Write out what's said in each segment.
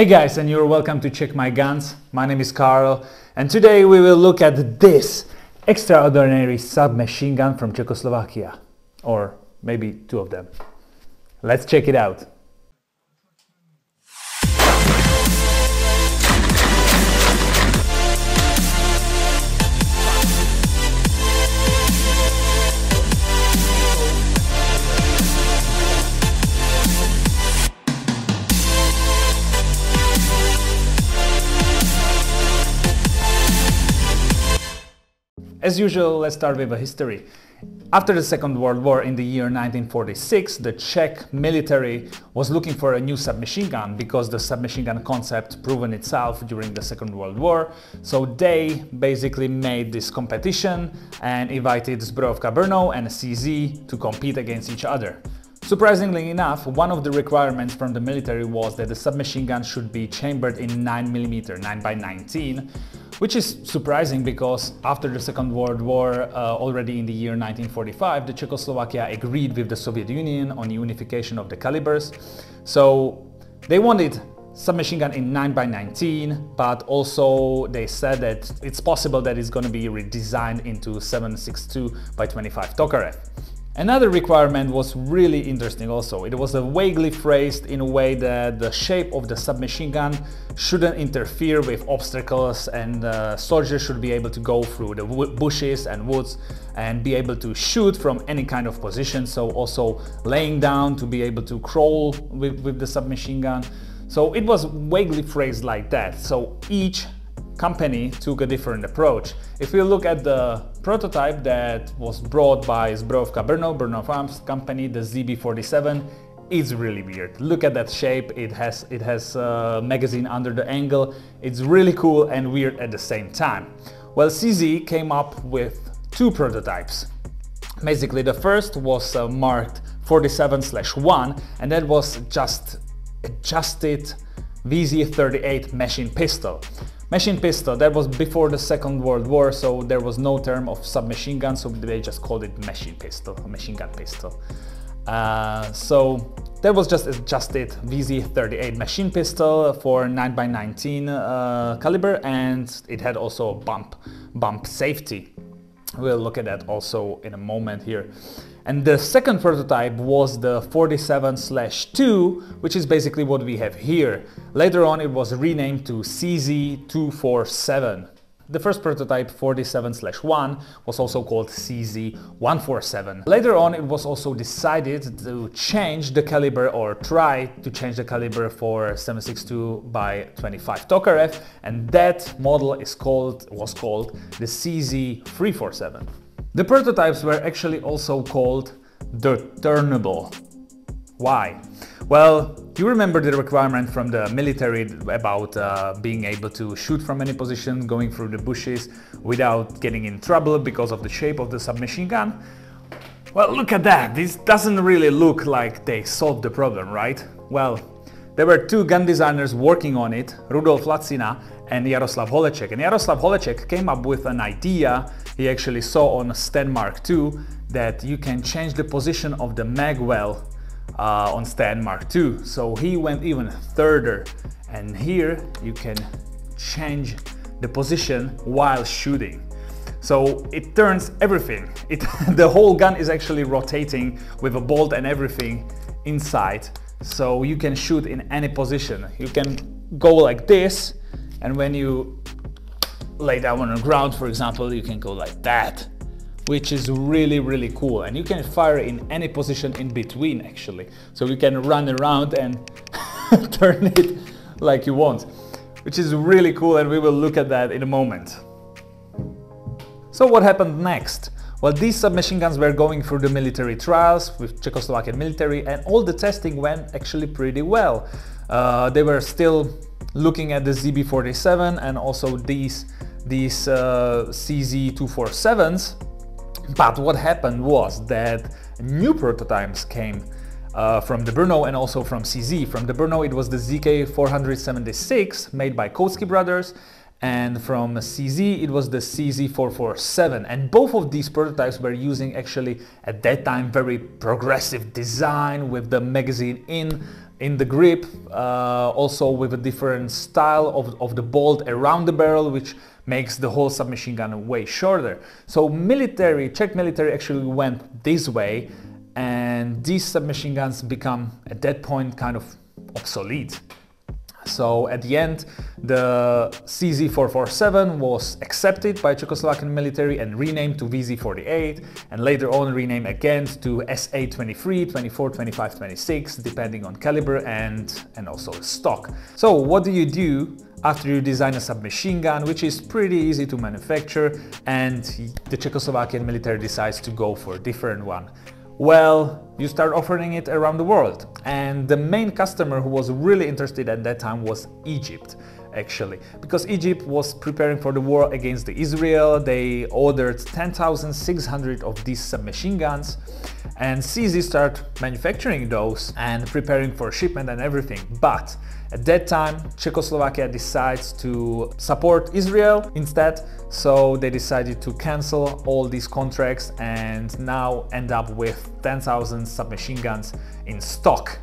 Hey guys, and you're welcome to Czech My Guns. My name is Carl, and today we will look at this extraordinary submachine gun from Czechoslovakia. Or maybe two of them. Let's check it out. As usual, let's start with a history. After the Second World War in the year 1946, the Czech military was looking for a new submachine gun because the submachine gun concept proven itself during the Second World War. So they basically made this competition and invited Zbrojovka Brno and CZ to compete against each other. Surprisingly enough, one of the requirements from the military was that the submachine gun should be chambered in 9mm, 9x19, which is surprising because after the Second World War, uh, already in the year 1945, the Czechoslovakia agreed with the Soviet Union on unification of the calibers. So they wanted submachine gun in 9x19, but also they said that it's possible that it's going to be redesigned into 7.62 by 25 Tokarev. Another requirement was really interesting also. It was vaguely phrased in a way that the shape of the submachine gun shouldn't interfere with obstacles and the soldiers should be able to go through the bushes and woods and be able to shoot from any kind of position. So also laying down to be able to crawl with, with the submachine gun. So it was vaguely phrased like that. So each company took a different approach. If we look at the prototype that was brought by Zbrojovka Brno, Brno Farms company, the ZB47, it's really weird. Look at that shape. It has it has a magazine under the angle. It's really cool and weird at the same time. Well, CZ came up with two prototypes. Basically, the first was uh, marked 47/1, and that was just adjusted VZ38 machine pistol. Machine pistol, that was before the Second World War, so there was no term of submachine gun, so they just called it machine pistol, machine gun pistol. Uh, so that was just adjusted VZ38 machine pistol for 9x19 uh, caliber and it had also bump, bump safety. We'll look at that also in a moment here. And the second prototype was the 47-2, which is basically what we have here. Later on it was renamed to CZ247. The first prototype 47-1 was also called CZ147. Later on it was also decided to change the caliber or try to change the caliber for 7.62 by 25 Tokarev and that model is called was called the CZ347. The prototypes were actually also called the turnable. Why? Well, you remember the requirement from the military about uh, being able to shoot from any position, going through the bushes without getting in trouble because of the shape of the submachine gun? Well, look at that. This doesn't really look like they solved the problem, right? Well, there were two gun designers working on it, Rudolf Lacina and Jaroslav Holecek. And Jaroslav Holecek came up with an idea he actually saw on a Sten Mark II that you can change the position of the magwell uh, on Sten Mark II. So he went even further and here you can change the position while shooting. So it turns everything. It, the whole gun is actually rotating with a bolt and everything inside. So you can shoot in any position. You can go like this and when you lay down on the ground, for example, you can go like that, which is really, really cool. And you can fire in any position in between, actually. So you can run around and turn it like you want, which is really cool. And we will look at that in a moment. So what happened next? Well, these submachine guns were going through the military trials with Czechoslovakian military and all the testing went actually pretty well. Uh, they were still looking at the ZB47 and also these, these uh, CZ247s. But what happened was that new prototypes came uh, from the Brno and also from CZ. From the Brno it was the ZK476 made by Koucký brothers and from CZ it was the CZ447 and both of these prototypes were using actually at that time very progressive design with the magazine in in the grip, uh, also with a different style of, of the bolt around the barrel, which makes the whole submachine gun way shorter. So military, Czech military actually went this way and these submachine guns become at that point kind of obsolete. So at the end, the CZ447 was accepted by Czechoslovakian military and renamed to VZ48 and later on renamed again to SA23, 24, 25, 26 depending on caliber and, and also stock. So what do you do after you design a submachine gun, which is pretty easy to manufacture and the Czechoslovakian military decides to go for a different one? Well, you start offering it around the world. And the main customer who was really interested at that time was Egypt actually because Egypt was preparing for the war against the Israel they ordered 10,600 of these submachine guns and CZ started manufacturing those and preparing for shipment and everything but at that time, Czechoslovakia decides to support Israel instead, so they decided to cancel all these contracts and now end up with 10,000 submachine guns in stock.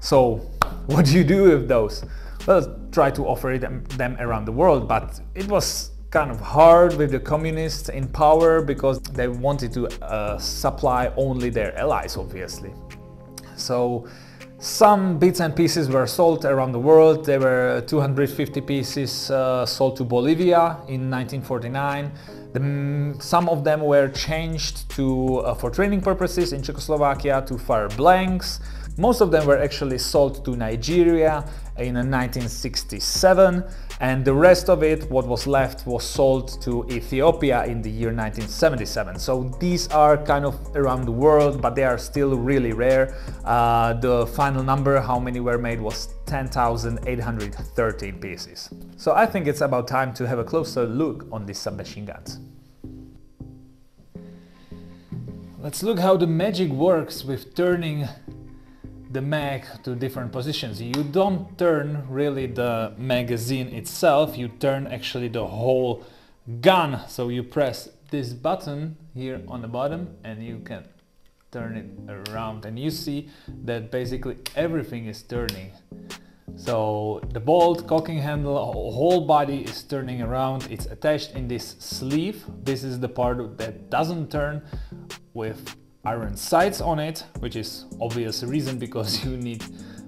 So what do you do with those? Well, try to offer them, them around the world, but it was kind of hard with the communists in power because they wanted to uh, supply only their allies, obviously. So some bits and pieces were sold around the world. There were 250 pieces uh, sold to Bolivia in 1949. The, some of them were changed to, uh, for training purposes in Czechoslovakia to fire blanks. Most of them were actually sold to Nigeria in 1967 and the rest of it, what was left, was sold to Ethiopia in the year 1977. So these are kind of around the world, but they are still really rare. Uh, the final number, how many were made, was 10,813 pieces. So I think it's about time to have a closer look on these submachine guns. Let's look how the magic works with turning the mag to different positions. You don't turn really the magazine itself, you turn actually the whole gun. So you press this button here on the bottom and you can turn it around and you see that basically everything is turning. So the bolt, cocking handle, whole body is turning around. It's attached in this sleeve. This is the part that doesn't turn with iron sights on it, which is obvious reason because you need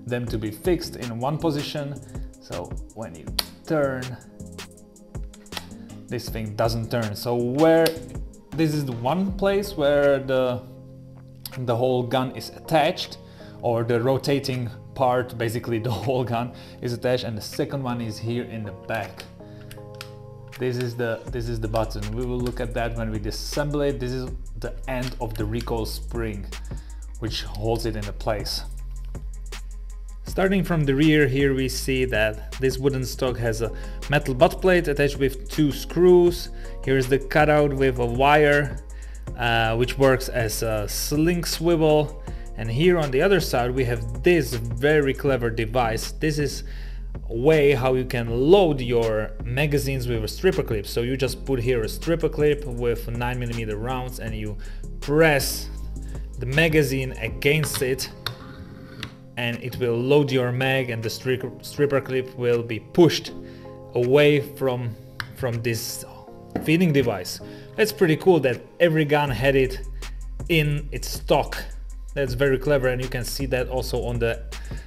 them to be fixed in one position. So when you turn, this thing doesn't turn. So where this is the one place where the the whole gun is attached or the rotating part, basically the whole gun is attached and the second one is here in the back. This is the this is the button. We will look at that when we disassemble it. This is the end of the recoil spring, which holds it into place. Starting from the rear here we see that this wooden stock has a metal butt plate attached with two screws. Here is the cutout with a wire uh, which works as a sling swivel and here on the other side we have this very clever device. This is way how you can load your magazines with a stripper clip. So you just put here a stripper clip with 9mm rounds and you press the magazine against it and it will load your mag and the stripper clip will be pushed away from from this feeding device. That's pretty cool that every gun had it in its stock. That's very clever and you can see that also on the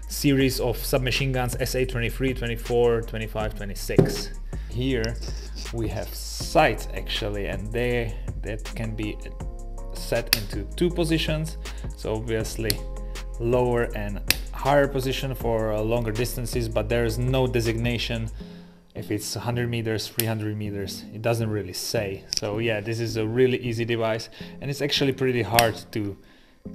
series of submachine guns SA23, 24, 25, 26. Here we have sights actually and they that can be set into two positions. So obviously lower and higher position for uh, longer distances, but there is no designation if it's 100 meters, 300 meters, it doesn't really say. So yeah, this is a really easy device and it's actually pretty hard to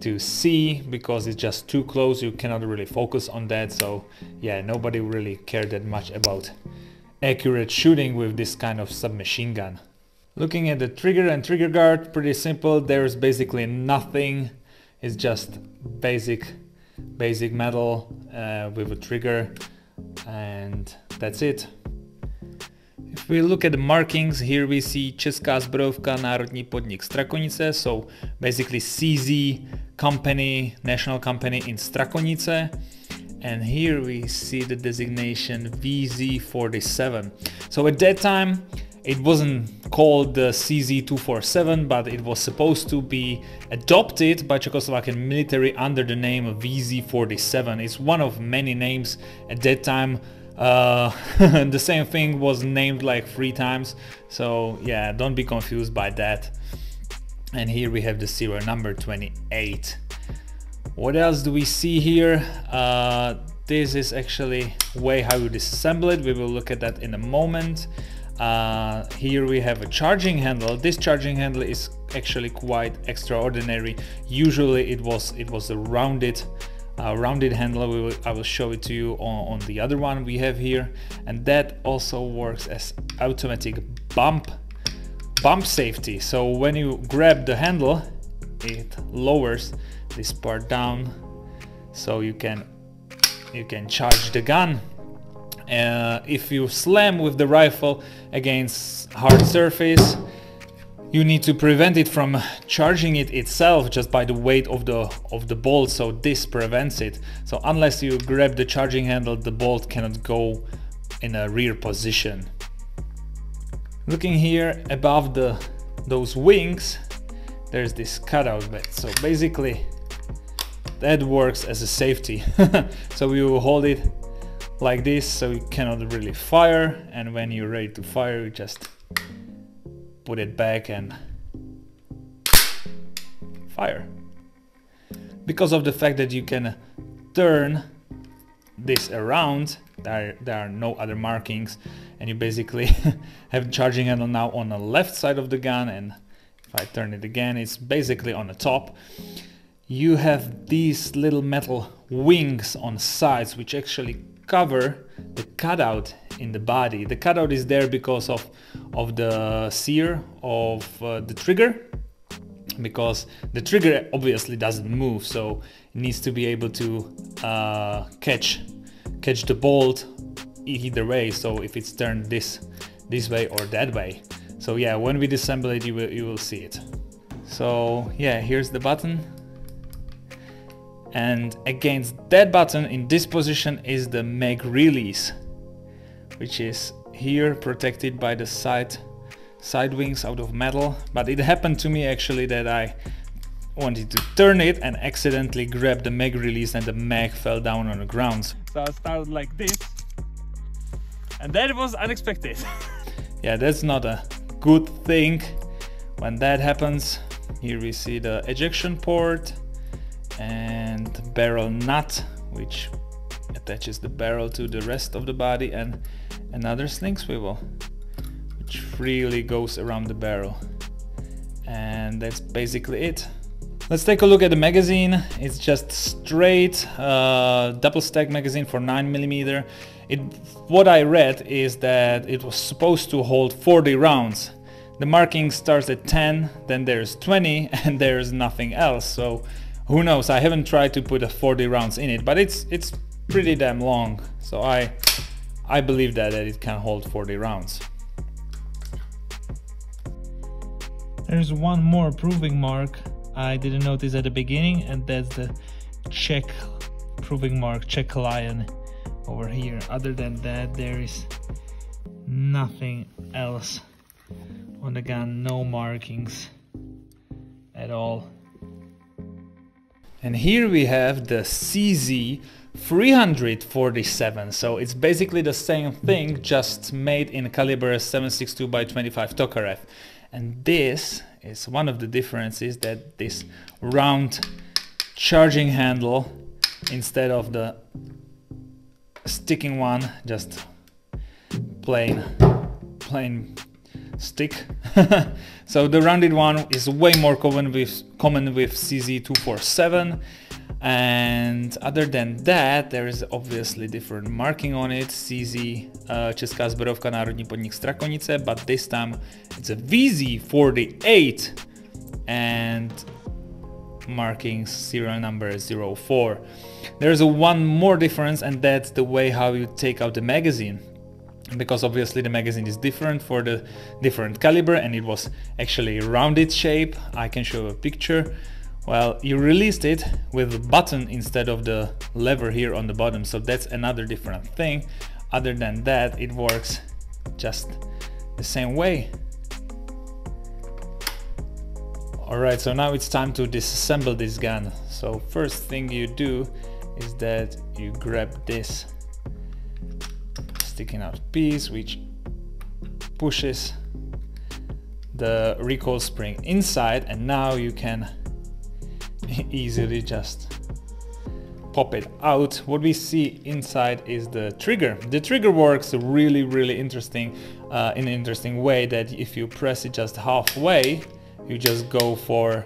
to see because it's just too close. You cannot really focus on that. So yeah nobody really cared that much about accurate shooting with this kind of submachine gun. Looking at the trigger and trigger guard pretty simple. There's basically nothing. It's just basic basic metal uh, with a trigger and that's it. If we look at the markings, here we see Česká zbrojovka Národní podnik Strakonice, so basically CZ company, national company in Strakonice. and here we see the designation VZ47. So at that time it wasn't called the CZ247 but it was supposed to be adopted by Czechoslovakian military under the name of VZ47. It's one of many names at that time uh, the same thing was named like three times so yeah don't be confused by that and here we have the serial number 28 what else do we see here? Uh, this is actually way how you disassemble it. We will look at that in a moment. Uh, here we have a charging handle. This charging handle is actually quite extraordinary. Usually it was it was a rounded uh, rounded handle. Will, I will show it to you on, on the other one we have here, and that also works as automatic bump bump safety. So when you grab the handle, it lowers this part down so you can you can charge the gun. Uh, if you slam with the rifle against hard surface you need to prevent it from charging it itself just by the weight of the of the bolt. So this prevents it. So unless you grab the charging handle the bolt cannot go in a rear position looking here above the those wings there's this cutout bit so basically that works as a safety. so you hold it like this so you cannot really fire and when you're ready to fire you just put it back and fire. Because of the fact that you can turn this around, there, there are no other markings. And you basically have charging handle now on the left side of the gun. And if I turn it again it's basically on the top. You have these little metal wings on sides which actually cover the cutout in the body. The cutout is there because of, of the sear of uh, the trigger because the trigger obviously doesn't move so it needs to be able to uh, catch catch the bolt either way. So if it's turned this this way or that way. So yeah when we disassemble it you will you will see it. So yeah here's the button. And against that button in this position is the mag release which is here protected by the side side wings out of metal. But it happened to me actually that I wanted to turn it and accidentally grabbed the mag release and the mag fell down on the ground. So I started like this. And that was unexpected. Yeah that's not a good thing. When that happens here we see the ejection port and barrel nut which attaches the barrel to the rest of the body and another sling swivel which freely goes around the barrel. And that's basically it let's take a look at the magazine. It's just straight uh, double stack magazine for 9 millimeter. It what I read is that it was supposed to hold 40 rounds. The marking starts at 10 then there's 20 and there's nothing else. So who knows? I haven't tried to put a 40 rounds in it but it's it's pretty damn long. So I I believe that, that it can hold 40 rounds. There's one more proving mark I didn't notice at the beginning and that's the Czech proving mark Czech lion over here. Other than that there is nothing else on the gun. No markings at all. And here we have the CZ 347 so it's basically the same thing just made in caliber 7.62 by 25 Tokarev. And this is one of the differences that this round charging handle instead of the sticking one just plain plain stick. so the rounded one is way more common with, common with CZ247 and other than that there is obviously different marking on it. CZ uh, Česká zbrojovka Národní podnik Strakonice but this time it's a VZ48 and marking serial number 04 there's one more difference and that's the way how you take out the magazine. Because obviously the magazine is different for the different caliber and it was actually rounded shape. I can show a picture well, you released it with a button instead of the lever here on the bottom. So that's another different thing. Other than that, it works just the same way. Alright, so now it's time to disassemble this gun. So first thing you do is that you grab this sticking out piece which pushes the recoil spring inside and now you can easily just pop it out. What we see inside is the trigger. The trigger works really, really interesting uh, in an interesting way that if you press it just halfway, you just go for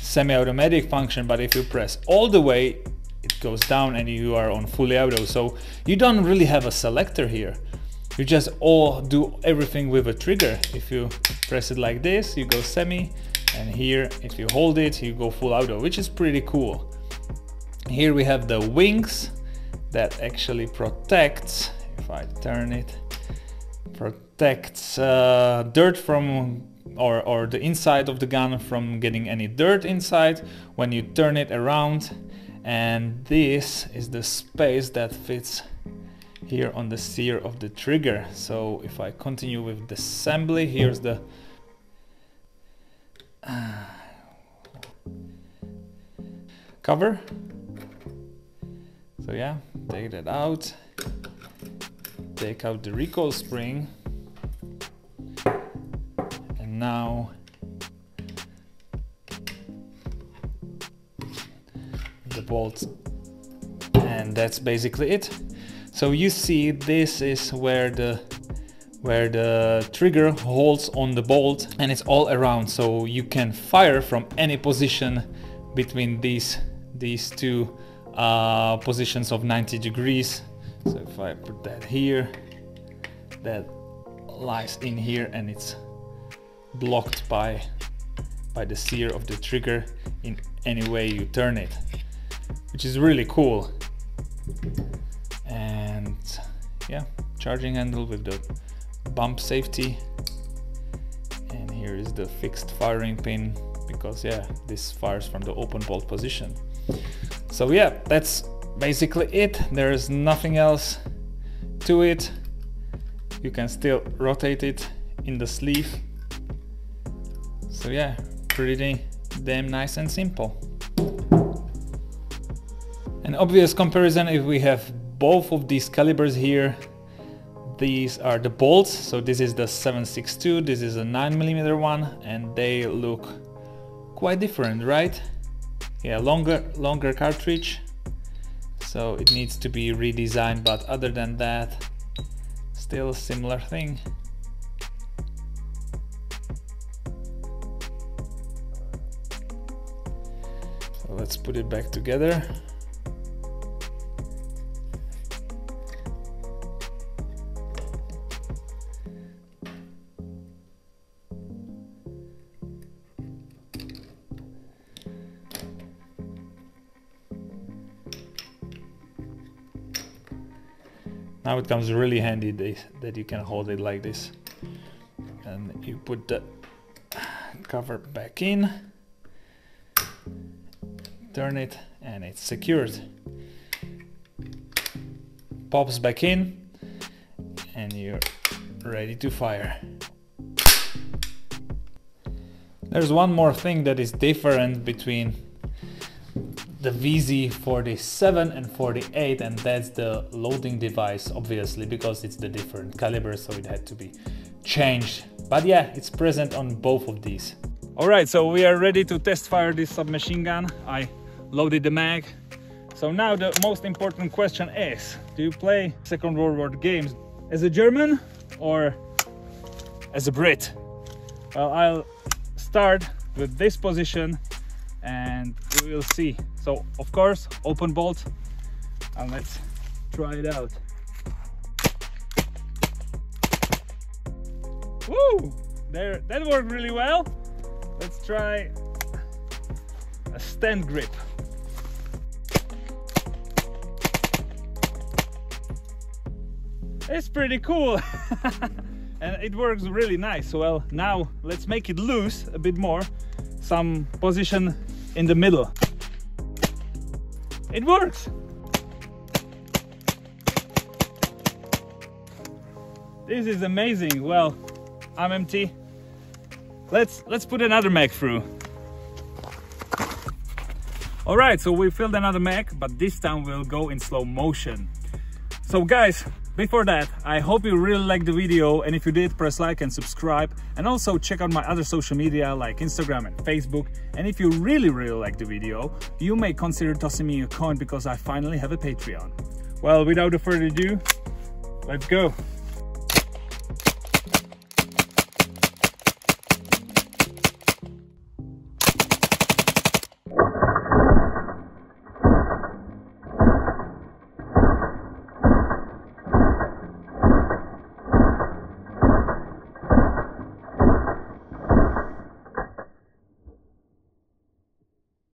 semi-automatic function, but if you press all the way, it goes down and you are on fully auto. So you don't really have a selector here. You just all do everything with a trigger. If you press it like this, you go semi, and here if you hold it you go full auto which is pretty cool. Here we have the wings that actually protects if I turn it protects uh, dirt from or, or the inside of the gun from getting any dirt inside when you turn it around. And this is the space that fits here on the sear of the trigger. So if I continue with the assembly here's the cover. So yeah, take that out. Take out the recoil spring. And now the bolts. And that's basically it. So you see this is where the where the trigger holds on the bolt and it's all around. So you can fire from any position between these these two uh, positions of 90 degrees. So if I put that here that lies in here and it's blocked by by the sear of the trigger in any way you turn it which is really cool. And yeah charging handle with the bump safety. And here is the fixed firing pin because yeah this fires from the open bolt position. So yeah that's basically it. There is nothing else to it. You can still rotate it in the sleeve. So yeah pretty damn nice and simple. An obvious comparison if we have both of these calibers here these are the bolts. So this is the 762 this is a 9 millimeter one and they look quite different right? Yeah longer longer cartridge. So it needs to be redesigned but other than that still similar thing. So let's put it back together Now it comes really handy that you can hold it like this. And you put the cover back in, turn it, and it's secured. Pops back in, and you're ready to fire. There's one more thing that is different between the VZ47 and 48 and that's the loading device obviously because it's the different caliber so it had to be changed. But yeah it's present on both of these. All right so we are ready to test fire this submachine gun. I loaded the mag. So now the most important question is do you play second world war games as a german or as a brit? Well i'll start with this position and we will see so of course, open bolt and let's try it out. Woo! There, that worked really well. Let's try a Sten grip. It's pretty cool. and it works really nice. Well, now let's make it loose a bit more. Some position in the middle. It works. This is amazing. Well, I'm empty. Let's let's put another mag through. All right, so we filled another mag, but this time we'll go in slow motion. So guys, before that, I hope you really liked the video and if you did, press like and subscribe and also check out my other social media like Instagram and Facebook and if you really really like the video, you may consider tossing me a coin because I finally have a Patreon. Well, without further ado, let's go!